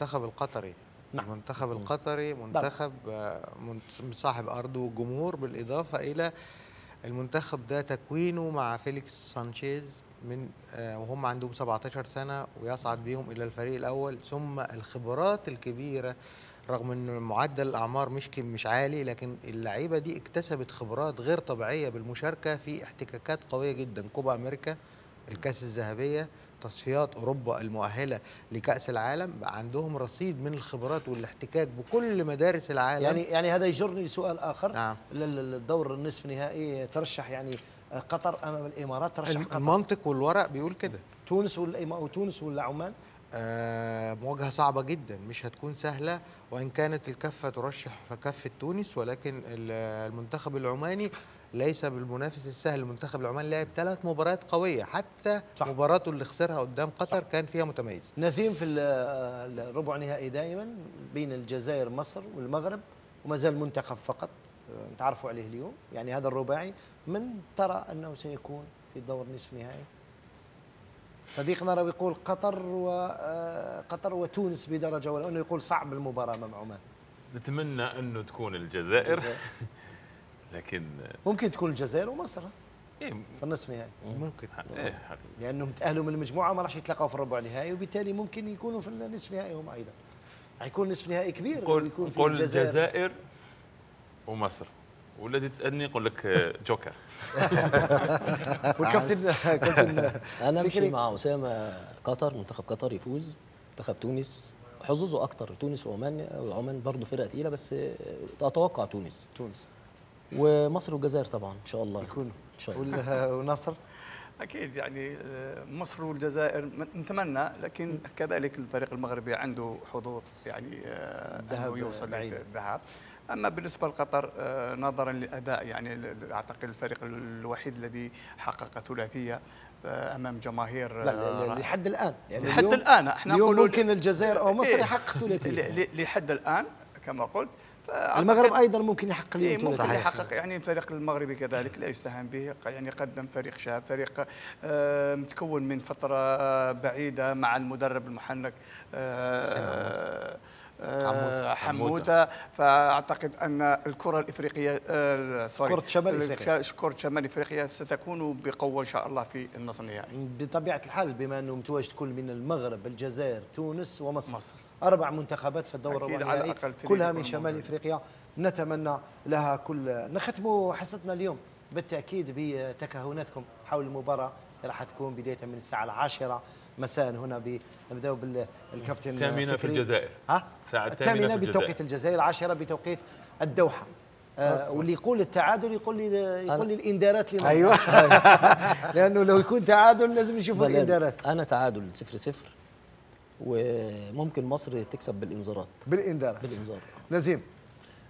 المنتخب القطري. نعم. المنتخب القطري منتخب آه، صاحب أرض وجمهور بالإضافة إلى المنتخب ده تكوينه مع فيليكس سانشيز من آه، وهم عندهم 17 سنة ويصعد بيهم إلى الفريق الأول. ثم الخبرات الكبيرة رغم إن معدل الأعمار مش مش عالي لكن اللعيبة دي اكتسبت خبرات غير طبيعية بالمشاركة في احتكاكات قوية جدا. كوبا أمريكا الكأس الذهبية تصفيات أوروبا المؤهلة لكأس العالم بقى عندهم رصيد من الخبرات والاحتكاك بكل مدارس العالم. يعني يعني هذا يجرني لسؤال آخر. نعم. لل- الدور النصف نهائي ترشح يعني قطر أمام الإمارات ترشح قطر. المنطق والورق بيقول كده. تونس وتونس ولا عمان آه، مواجهة صعبة جدا مش هتكون سهلة وإن كانت الكفة ترشح فكفة تونس ولكن ال- المنتخب العماني ليس بالمنافس السهل. المنتخب العماني لعب ثلاث مباريات قوية. حتى صح. صح. مباراته اللي خسرها قدام قطر كان فيها متميز. نزيم في ال- الربع نهائي دائما بين الجزائر مصر والمغرب وما زال منتخب فقط آه، تعرفوا عليه اليوم. يعني هذا الرباعي من ترى أنه سيكون في الدور نصف نهائي. صديقنا راه يقول قطر وقطر وتونس بدرجة ولا انه يقول صعب المباراة امام عمان. نتمنى أنه تكون الجزائر. الجزائر. لكن ممكن تكون الجزائر ومصر. إيه. في النصف النهائي ممكن. إيه. لأنهم تأهلوا من المجموعة ما راح يتلاقوا في الربع النهائي وبالتالي ممكن يكونوا في النصف النهائي هم أيضا. حيكون نصف نهائي كبير قول ويكون في قول الجزائر. الجزائر ومصر. والذي تسألني يقول لك آه، جوكر. والكابتن كابتن أنا. امشي مع أسامة قطر منتخب قطر يفوز. منتخب تونس حظوظه أكتر تونس وعمان وعمان برضه فرقة تقيلة بس أتوقع تونس. تونس. ومصر والجزائر طبعا إن شاء الله. يكونوا إن شاء الله. ونصر؟ أكيد يعني آه، مصر والجزائر نتمنى لكن كذلك الفريق المغربي عنده حظوظ يعني آه، أنه يوصل. للذهاب أما بالنسبة لقطر آه، نظرا للاداء يعني أعتقد الفريق الوحيد الذي حقق ثلاثية أمام جماهير لا لا- لا لحد الآن. يعني لحد الآن. إحنا اليوم نقولوا- ممكن الجزائر أو مصر إيه. يحقق ثلاثية. ل- ل- لحد الآن كما قلت المغرب أيضا ممكن يحقق إيه اليوم ممكن ثلاثيه يحقق يعني الفريق المغربي كذلك لا يستهان به يعني قدم فريق شاب فريق آه، متكون من فترة آه، بعيدة مع المدرب المحنك آه، حموته فأعتقد أن الكرة الإفريقية سوري كرة شمال إفريقيا. الك- كرة شمال إفريقيا ستكون بقوة إن شاء الله في النصف النهائي. بطبيعة الحال بما أنه متواجد كل من المغرب الجزائر تونس ومصر. مصر. أربع منتخبات في الدور أكيد الربع على النهائي الأقل تريد كلها من شمال موجود. إفريقيا نتمنى لها كل نختم حصتنا اليوم بالتأكيد بتكهناتكم حول المباراة راح تكون بداية من الساعة العاشرة مساء هنا ب- نبداو بالكابتن الثامنة في. الجزائر. ها الساعة الثامنة الثامنة في بتوقيت الجزائر العاشرة بتوقيت الدوحة آه واللي يقول التعادل يقول لي يقول لي الانذارات لمن أيوة. لأنه لو يكون تعادل لازم يشوفوا بلد. الانذارات أنا تعادل 0 0 وممكن مصر تكسب بالإنذارات. بالإنذارات. بالإنذار. نزيم.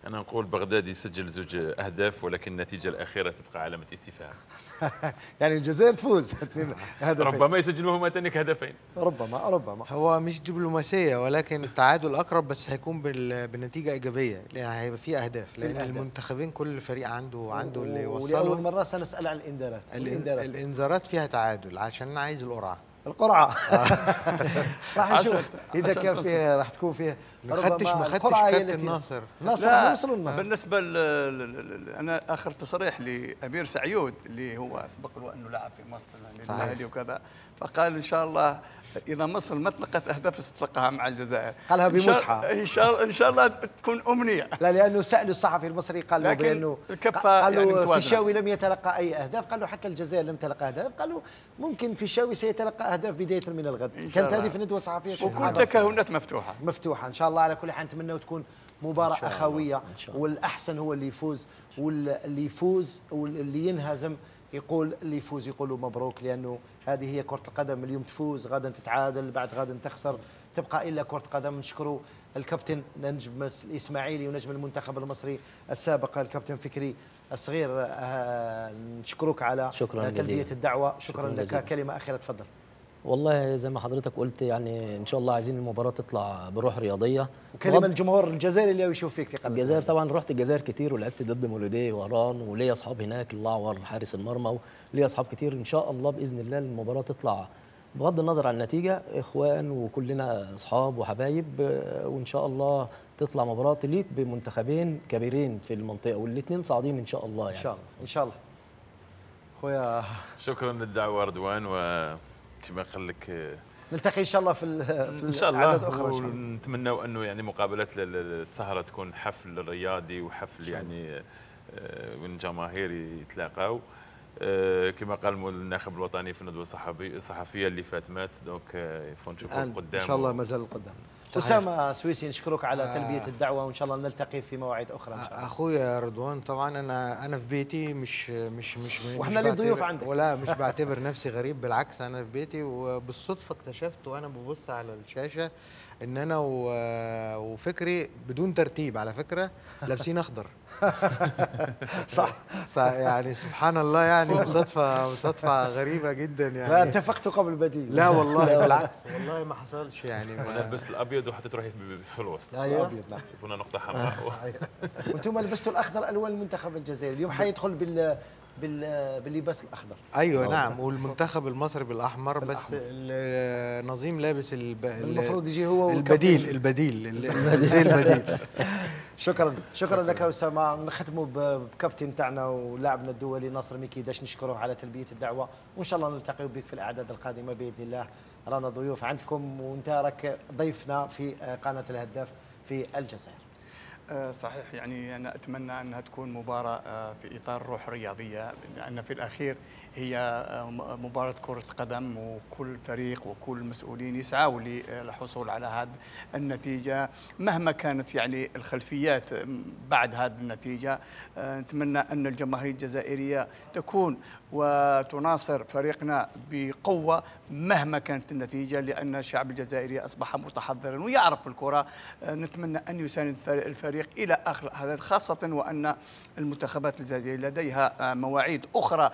أنا نقول بغداد يسجل زوج أهداف ولكن النتيجة الأخيرة تبقى علامة استفهام. يعني الجزائر تفوز. اثنين هدفين. ربما يسجلوا هما تانيك هدفين. ربما ربما. هو مش دبلوماسية ولكن التعادل أقرب بس هيكون بال- بنتيجة إيجابية. لأن هيبقى أهداف. لأن الأهداف. المنتخبين كل فريق عنده عنده اللي ولأول يوصله. مرة سنسأل عن الإنذارات. الإنذارات. الإنذارات فيها تعادل عشان أنا عايز القرعة. القرعة راح عشان- نشوف إذا كان. فيه راح تكون فيه ما خدتش ما خدتش كابتن ناصر ناصر لا راح يوصلوا للنصر بالنسبة أنا آخر تصريح لأمير سعيود اللي هو سبق له أنه لعب في مصر. الأهلي وكذا فقال إن شاء الله إذا مصر ما تلقت أهداف ستلقاها مع الجزائر قالها إن شاء- بمزحة. إن شاء إن شاء الله تكون أمنية لا لأنه سالوا الصحفي المصري قال له لكن بأنه الكفة قال له يعني. فيشاوي لم يتلقى أي أهداف قال له حتى الجزائر لم تلقى أهداف قالوا ممكن فيشاوي سيتلقى اهداف بداية من الغد. كانت. هذه في ندوة صحفية وكل تكهنات مفتوحة. مفتوحة. إن شاء الله على كل حال نتمنى تكون مباراة أخوية إن شاء الله. والأحسن هو اللي يفوز واللي يفوز واللي ينهزم يقول اللي يفوز يقولوا مبروك لأنه هذه هي كرة القدم. اليوم تفوز غدا تتعادل بعد غدا تخسر. تبقى إلا كرة قدم. نشكروا الكابتن نجم الإسماعيلي ونجم المنتخب المصري السابق الكابتن فكري الصغير. آه، نشكرك على شكراً تلبية جزيلاً. الدعوة. شكرا, شكراً لك. كلمة أخيرة تفضل. والله زي ما حضرتك قلت يعني إن شاء الله عايزين المباراة تطلع بروح رياضية. وكلمه بغض- الجمهور الجزائري اللي يشوف فيك في قلب الجزائر طبعا رحت الجزائر كتير ولعبت ضد مولودية وهران وليا أصحاب هناك الاعور حارس المرمى وليا أصحاب كتير. إن شاء الله بإذن الله المباراة تطلع بغض النظر عن النتيجة إخوان وكلنا أصحاب وحبايب وإن شاء الله تطلع مباراة تليق بمنتخبين كبيرين في المنطقة والاثنين صاعدين إن شاء الله إن يعني. شاء الله إن شاء الله. خويا شكرا للدعوة رضوان وكما قال لك نلتقي إن شاء الله في في إن شاء الله. شاء الله. ونتمنوا أنه يعني مقابلات ال- السهره تكون حفل رياضي وحفل يعني آه، وين الجماهير يتلاقاو. كما قال الناخب الوطني في الندوة الصحفي- الصحفية اللي فات مات. دونك آه، يفون نشوفوا الآن قدام إن شاء الله ما زال القدام أسامة سويسي نشكرك على تلبية الدعوة وإن شاء الله نلتقي في مواعيد أخرى إن شاء الله. اخويا رضوان طبعا أنا أنا في بيتي مش مش مش مش وإحنا اللي ضيوف عندك. ولا مش بعتبر نفسي غريب بالعكس أنا في بيتي وبالصدفة اكتشفت وأنا ببص على الشاشة إن أنا و- وفكري بدون ترتيب على فكرة لابسين أخضر. صح. فيعني سبحان الله يعني مصادفة مصادفة غريبة جدا يعني. لا اتفقتوا قبل البديل لا والله بالعكس والله. ما حصلش يعني. ما- وأنا لبست الأبيض وحطيت روحي في الوسط أيوه ابيض نعم شوفونا نقطة حمراء. وأنتم لبستوا الأخضر ألوان المنتخب الجزائري. اليوم حيدخل بال باللباس الأخضر. أيوه نعم. والمنتخب المصري بالأحمر بس النظيم لابس الب... المفروض يجي هو البديل. البديل ال- زي البديل. شكرا شكرا لك يا اسامه نختموا بكابتن تاعنا ولاعبنا الدولي ناصر ميكي داش نشكره على تلبية الدعوة. وإن شاء الله نلتقي بك في الأعداد القادمة بإذن الله. رانا ضيوف عندكم وانت راك ضيفنا في قناة الهداف في الجزائر. صحيح يعني أنا أتمنى أنها تكون مباراة آه، في إطار روح رياضية لأن في الأخير هي آه، مباراة كرة قدم وكل فريق وكل المسؤولين يسعوا للحصول على هذه النتيجة مهما كانت يعني الخلفيات بعد هذه النتيجة. آه، نتمنى أن الجماهير الجزائرية تكون وتناصر فريقنا بقوة مهما كانت النتيجة لأن الشعب الجزائري أصبح متحضرا ويعرف الكرة. آه، نتمنى أن يساند الفريق- إلى آخر هذا خاصة وأن المنتخبات الجزائرية لديها مواعيد أخرى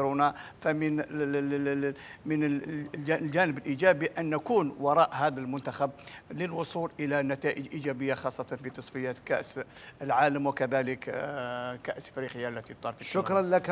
تنتظرنا فمن من ال- الج- الجانب الإيجابي أن نكون وراء هذا المنتخب للوصول إلى نتائج إيجابية خاصة في تصفيات كأس العالم وكذلك آه، كأس إفريقيا التي تطار شكرا لك.